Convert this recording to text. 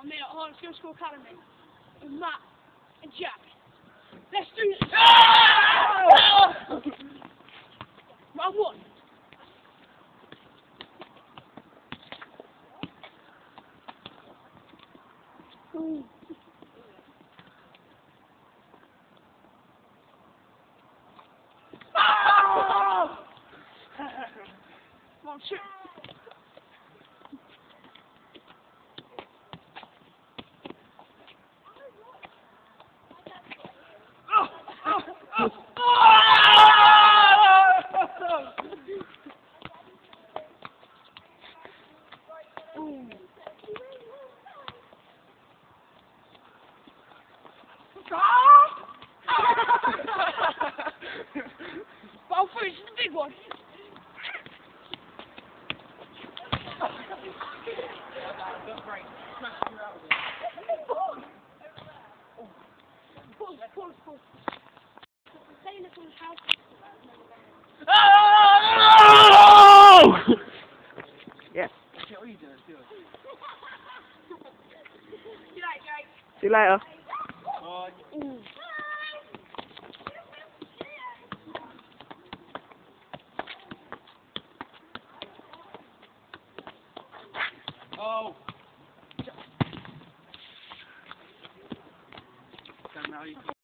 I'm here at Harlem Film School Academy with Matt and Jack. Let's do this! Round one. Ooh. Ah! Come on, shoot. But I'll the big one. Pause, pause, pause. Say this on the house. yeah. See you later, Jake. See you later. Ooh. Oh. Now you